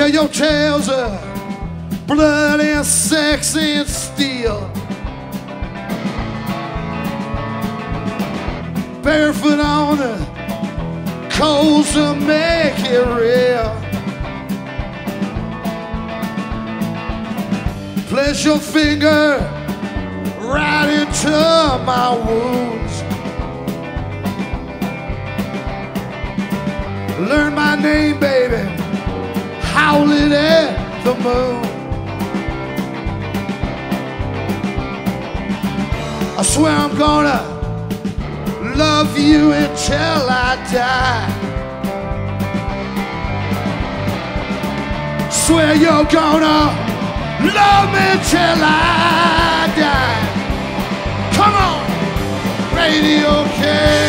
tell your tales of blood and sex and steel. Barefoot on the coals to make it real. Place your finger right into my wounds. Learn my name, baby. I swear I'm gonna love you until I die. Swear you're gonna love me till I die. Come on, radio cab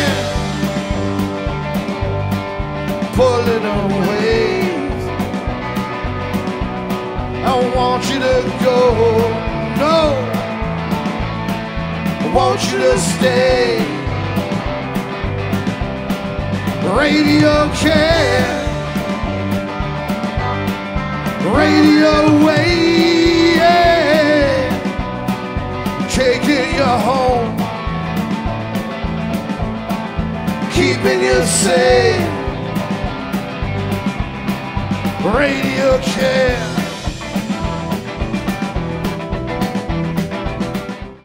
go, no. I want you to stay. Radio cab, radio yeah. taking you home, keeping you safe. Radio cab.